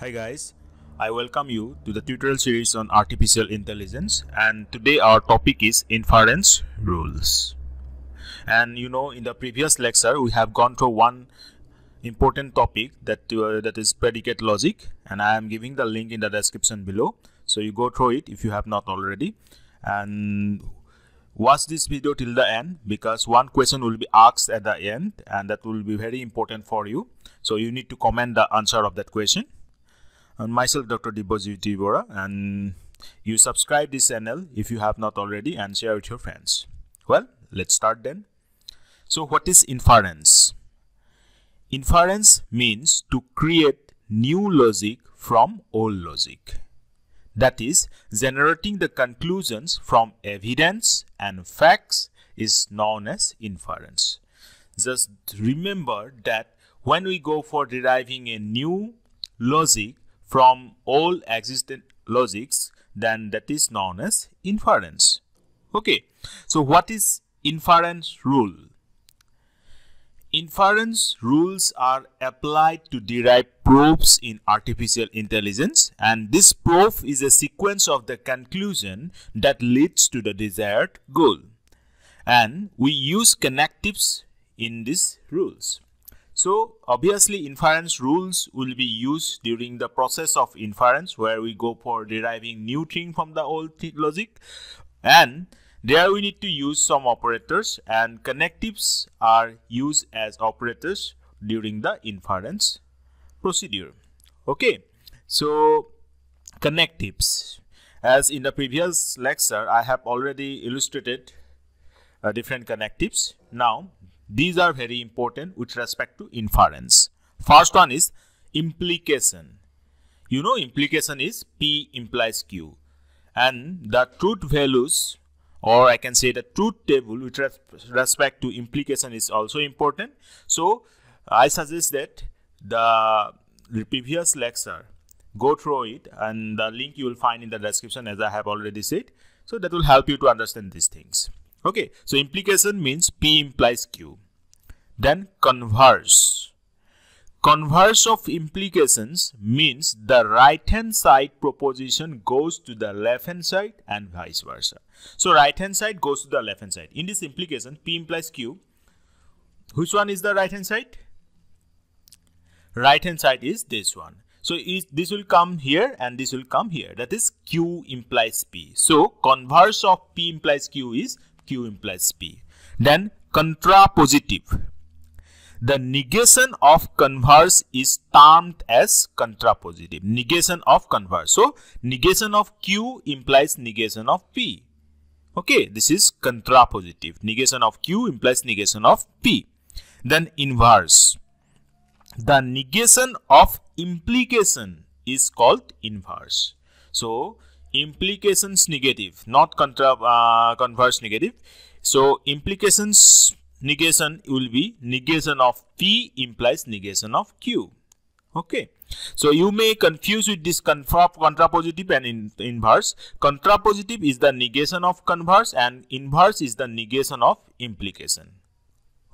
Hi guys, I welcome you to the tutorial series on artificial intelligence and today our topic is inference rules. And you know in the previous lecture we have gone through one important topic that uh, that is predicate logic and I am giving the link in the description below. So you go through it if you have not already and watch this video till the end because one question will be asked at the end and that will be very important for you. So you need to comment the answer of that question and myself Dr. Dibya Jyoti Bora and you subscribe this channel if you have not already and share with your friends. Well, let's start then. So what is inference? Inference means to create new logic from old logic. That is, generating the conclusions from evidence and facts is known as inference. Just remember that when we go for deriving a new logic from all existent logics, then that is known as inference. Okay, so what is inference rule? Inference rules are applied to derive proofs in artificial intelligence and this proof is a sequence of the conclusion that leads to the desired goal. And we use connectives in these rules. So obviously inference rules will be used during the process of inference where we go for deriving new thing from the old logic and there we need to use some operators and connectives are used as operators during the inference procedure. Okay, so connectives. As in the previous lecture, I have already illustrated uh, different connectives. Now, these are very important with respect to inference. First one is implication. You know implication is P implies Q and the truth values or I can say the truth table with respect to implication is also important. So I suggest that the previous lecture go through it and the link you will find in the description as I have already said. So that will help you to understand these things. Okay, so implication means P implies Q. Then converse. Converse of implications means the right hand side proposition goes to the left hand side and vice versa. So right hand side goes to the left hand side. In this implication, P implies Q. Which one is the right hand side? Right hand side is this one. So this will come here and this will come here. That is Q implies P. So converse of P implies Q is Q implies P. Then contrapositive. The negation of converse is termed as contrapositive. Negation of converse. So negation of Q implies negation of P. Okay, this is contrapositive. Negation of Q implies negation of P. Then inverse. The negation of implication is called inverse. So, implications negative, not contra, uh, converse negative. So, implications negation will be negation of P implies negation of Q. Okay. So you may confuse with this contrapositive and in, inverse. Contrapositive is the negation of converse and inverse is the negation of implication.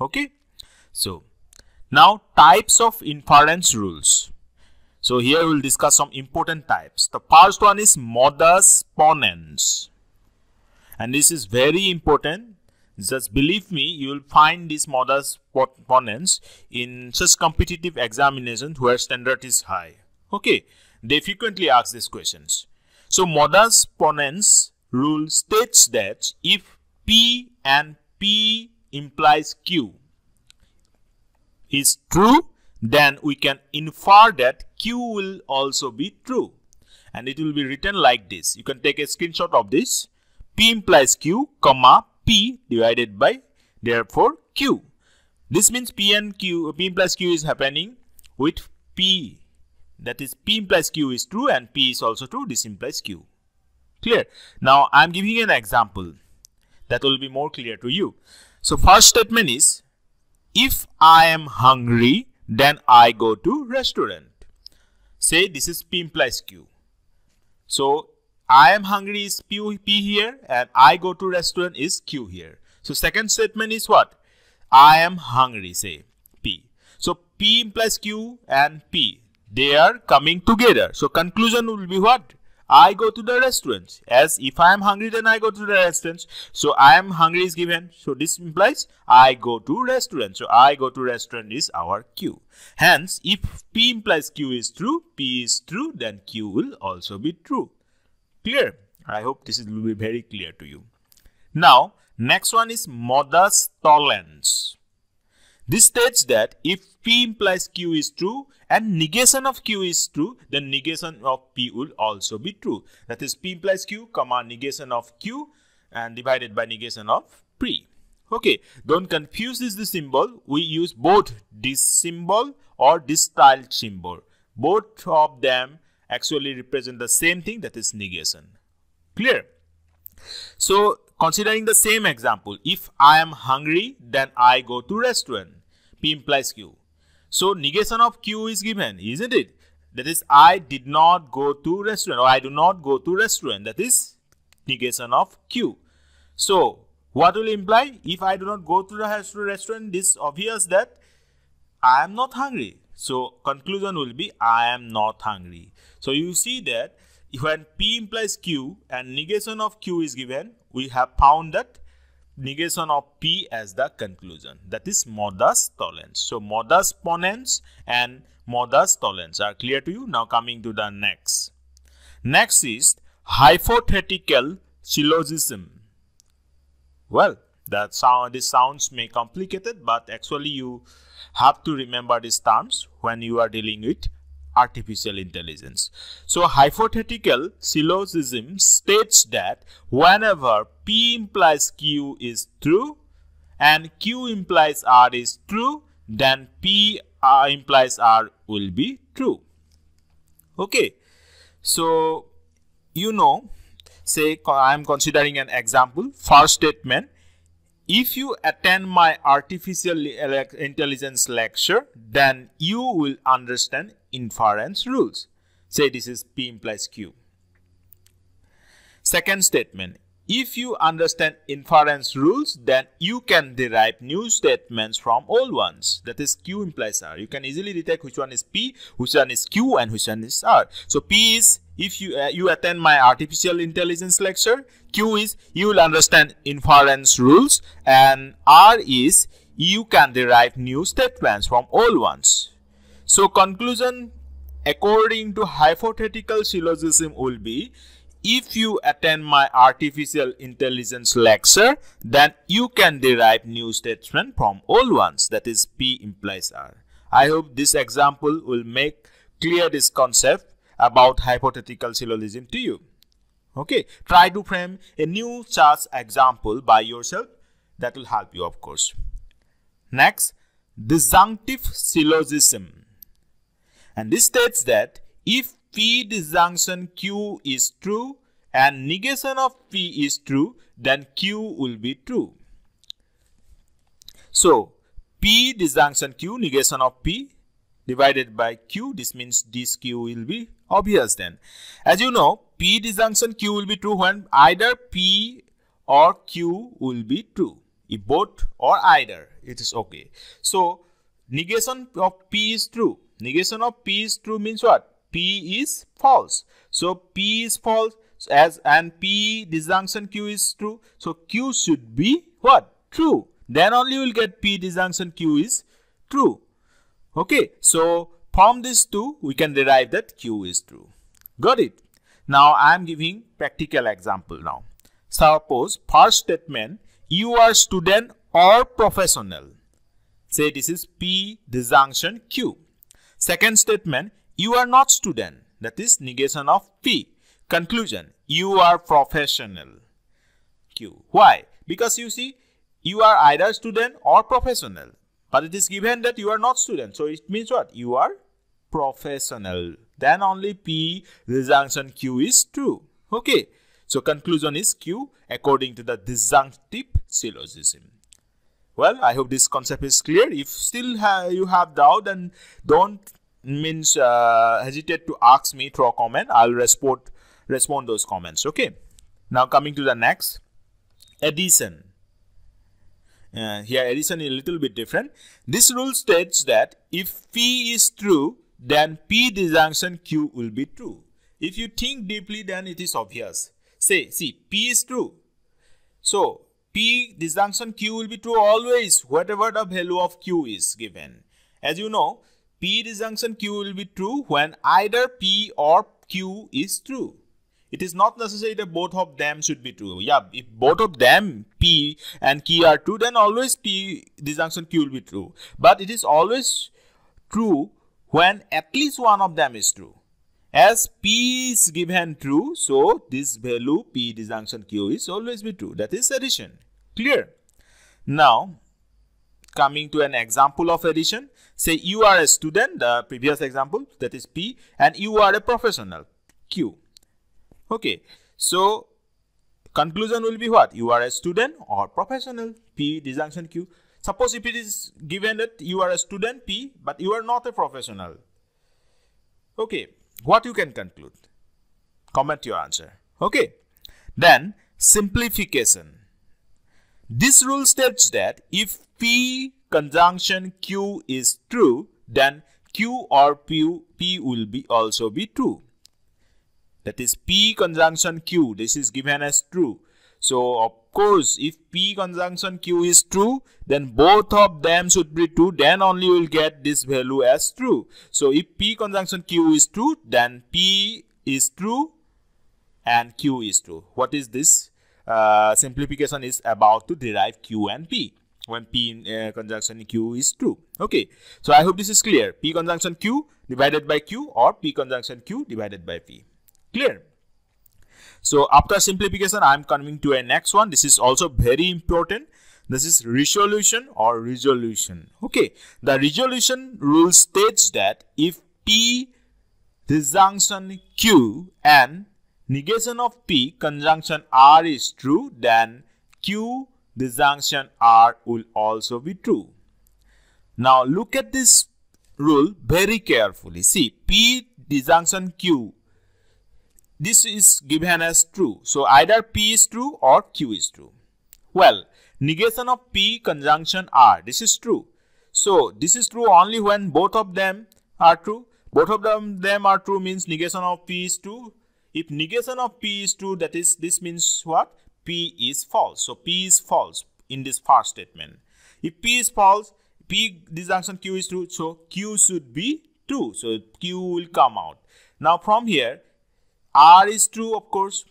Okay. So now types of inference rules. So here we will discuss some important types. The first one is modus ponens. And this is very important just believe me, you will find these modus ponens in such competitive examinations where standard is high. Okay, they frequently ask these questions. So modus ponens rule states that if P and P implies Q is true, then we can infer that Q will also be true. And it will be written like this. You can take a screenshot of this. P implies Q, comma, P divided by therefore Q. This means P and Q, P plus Q is happening with P. That is P implies Q is true and P is also true. This implies Q. Clear? Now I am giving an example that will be more clear to you. So first statement is if I am hungry then I go to restaurant. Say this is P implies Q. So I am hungry is P, P here and I go to restaurant is Q here. So second statement is what? I am hungry say P. So P implies Q and P. they are coming together. So conclusion will be what? I go to the restaurant. As if I am hungry, then I go to the restaurant. So I am hungry is given. So this implies I go to restaurant. So I go to restaurant is our Q. Hence, if P implies Q is true, P is true, then Q will also be true. Clear? I hope this will be very clear to you. Now, next one is modus tollens. This states that if P implies Q is true and negation of Q is true, then negation of P will also be true. That is P implies Q, comma negation of Q and divided by negation of P. Okay, don't confuse this, this symbol. We use both this symbol or this styled symbol. Both of them actually represent the same thing that is negation. Clear? So considering the same example, if I am hungry, then I go to restaurant. P implies Q. So negation of Q is given, isn't it? That is, I did not go to restaurant or I do not go to restaurant. That is negation of Q. So what will imply? If I do not go to the restaurant, this obvious that I am not hungry. So conclusion will be I am not hungry. So you see that when P implies Q and negation of Q is given, we have found that negation of P as the conclusion. That is modus tollens. So modus ponens and modus tollens are clear to you. Now coming to the next. Next is hypothetical syllogism. Well, that sound this sounds may complicated, but actually you have to remember these terms when you are dealing with artificial intelligence. So hypothetical syllogism states that whenever P implies Q is true and Q implies R is true, then P uh, implies R will be true. Okay. So, you know, say I am considering an example. First statement, if you attend my artificial intelligence lecture, then you will understand inference rules. Say this is P implies Q. Second statement, if you understand inference rules, then you can derive new statements from old ones. That is Q implies R. You can easily detect which one is P, which one is Q, and which one is R. So P is if you uh, you attend my artificial intelligence lecture. Q is you will understand inference rules, and R is you can derive new statements from old ones. So conclusion according to hypothetical syllogism will be if you attend my artificial intelligence lecture, then you can derive new statement from old ones. That is P implies R. I hope this example will make clear this concept about hypothetical syllogism to you. Okay, try to frame a new such example by yourself. That will help you, of course. Next, disjunctive syllogism. And this states that if P disjunction Q is true and negation of P is true, then Q will be true. So, P disjunction Q, negation of P divided by Q, this means this Q will be obvious then. As you know, P disjunction Q will be true when either P or Q will be true. If both or either, it is okay. So, negation of P is true Negation of P is true means what? P is false. So P is false as and P disjunction Q is true. So Q should be what? True. Then only you will get P disjunction Q is true. Okay. So from these two we can derive that Q is true. Got it? Now I am giving practical example now. Suppose first statement you are student or professional. Say this is P disjunction Q. Second statement, you are not student. That is negation of P. Conclusion, you are professional. Q. Why? Because you see, you are either student or professional. But it is given that you are not student. So it means what? You are professional. Then only P disjunction Q is true. Okay. So conclusion is Q according to the disjunctive syllogism. Well, I hope this concept is clear. If still ha you have doubt, then don't means uh, hesitate to ask me through a comment. I'll respond respond those comments. Okay. Now coming to the next addition. Uh, here addition is a little bit different. This rule states that if P is true, then P disjunction Q will be true. If you think deeply, then it is obvious. Say, see, P is true. So, P disjunction Q will be true always, whatever the value of Q is given. As you know, P disjunction Q will be true when either P or Q is true. It is not necessary that both of them should be true. Yeah, if both of them, P and Q are true, then always P disjunction Q will be true. But it is always true when at least one of them is true. As P is given true, so this value P disjunction Q is always be true. That is addition. Clear? Now, coming to an example of addition, say you are a student, the previous example, that is P, and you are a professional, Q. Okay, so conclusion will be what? You are a student or professional, P disjunction Q. Suppose if it is given that you are a student P, but you are not a professional. Okay, what you can conclude? Comment your answer. Okay, then simplification. This rule states that if P conjunction Q is true, then Q or P, P will be also be true. That is P conjunction Q. This is given as true. So of course, if P conjunction Q is true, then both of them should be true. Then only you will get this value as true. So if P conjunction Q is true, then P is true and Q is true. What is this? Uh, simplification is about to derive Q and P when P in uh, conjunction Q is true. Okay, so I hope this is clear. P conjunction Q divided by Q or P conjunction Q divided by P. Clear? So after simplification, I am coming to a next one. This is also very important. This is resolution or resolution. Okay, the resolution rule states that if P disjunction Q and negation of P conjunction R is true, then Q disjunction R will also be true. Now look at this rule very carefully. See, P disjunction Q, this is given as true. So either P is true or Q is true. Well, negation of P conjunction R, this is true. So this is true only when both of them are true. Both of them, them are true means negation of P is true if negation of P is true, that is, this means what? P is false. So P is false in this first statement. If P is false, P disjunction Q is true, so Q should be true. So Q will come out. Now from here, R is true, of course.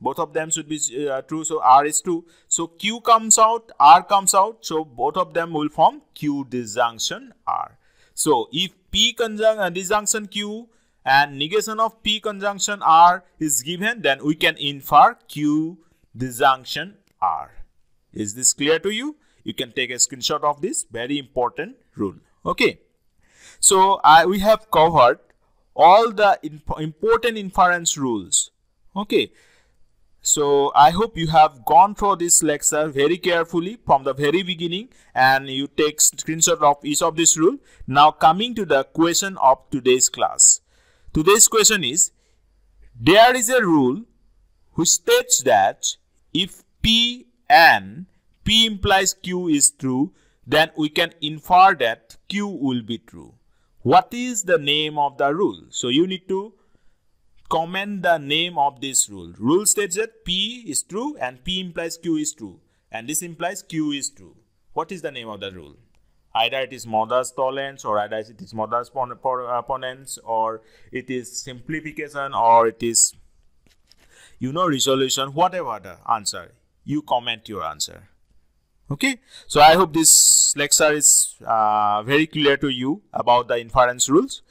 Both of them should be uh, true, so R is true. So Q comes out, R comes out, so both of them will form Q disjunction R. So if P conjunction uh, disjunction Q and negation of P conjunction R is given, then we can infer Q disjunction R. Is this clear to you? You can take a screenshot of this very important rule. Okay. So I, we have covered all the imp important inference rules. Okay. So I hope you have gone through this lecture very carefully from the very beginning and you take screenshot of each of this rule. Now coming to the question of today's class. Today's question is, there is a rule which states that if P and P implies Q is true, then we can infer that Q will be true. What is the name of the rule? So you need to comment the name of this rule. Rule states that P is true and P implies Q is true. And this implies Q is true. What is the name of the rule? Either it is modus tollens or either it is modus ponens or it is simplification or it is you know resolution whatever the answer you comment your answer. Okay? So i hope this lecture is uh, very clear to you about the inference rules.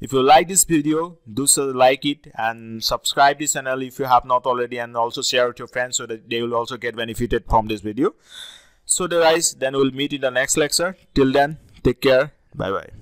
If you like this video do so like it and subscribe this channel if you have not already and also share with your friends so that they will also get benefited from this video so guys then we'll meet in the next lecture. Till then take care. Bye bye